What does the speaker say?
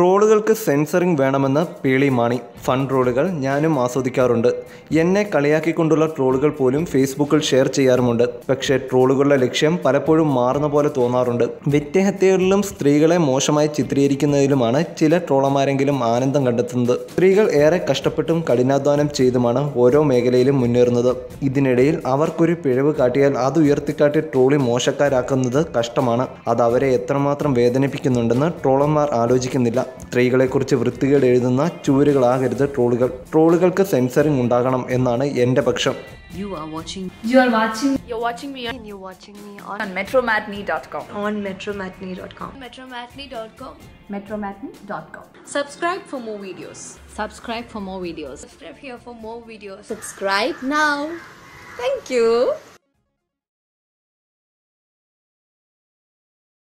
ട്രോളുകൾക്ക് censoring വേണമെന്ന് Pearle Mani. Fun ട്രോളുകൾ ഞാനും ആസ്വദിക്കാറുണ്ട്. എന്നെ കളിയാക്കിക്കൊണ്ടുള്ള ട്രോളുകൾ പോലും ഫേസ്ബുക്കിൽ ഷെയർ ചെയ്യാറുമുണ്ട്. പക്ഷേ ട്രോളുകളുടെ ലക്ഷ്യം പലപ്പോഴും മാറുന്ന പോലെ തോന്നാറുണ്ട്. വ്യക്തിഹത്യകളിലും സ്ത്രീകളെ മോശമായി ചിത്രീകരിക്കുന്നതിലുമാണ് ചില ട്രോളന്മാരെങ്കിലും ആനന്ദം കണ്ടെത്തുന്നത്. സ്ത്രീകൾ ഏറെ കഷ്ടപ്പെട്ടും കഠിനാധ്വാനം ചെയ്തുമാണ് ഓരോ മേഖലയിലും മുന്നേറുന്നത്. ഇതിനിടയിൽ അവർക്കൊരു പിഴവ് കാട്ടിയാൽ അത് ഉയർത്തിക്കാട്ടി ട്രോളി മോശക്കാരാക്കുന്നത് കഷ്ടമാണ്. അത് അവരെ എത്രമാത്രം വേദനിപ്പിക്കുന്നുണ്ടെന്ന് ട്രോളന്മാർ ആലോചിക്കുന്നില്ല. സ്ത്രീകളെക്കുറിച്ച് വൃത്തികേട് എഴുതുന്ന ചൂരുകളാകരുത് ട്രോളുകൾ ട്രോളുകൾക്ക് സെൻസറിങ് ഉണ്ടാകണം എന്നാണ് എന്റെ പക്ഷം You are watching You are watching You're watching me and you're watching me on on metromatney.com. on metromatney.com. metromatney.com. Metromatney.com. Subscribe for more videos. Subscribe for more videos. Subscribe here for more videos. Subscribe now. Thank you.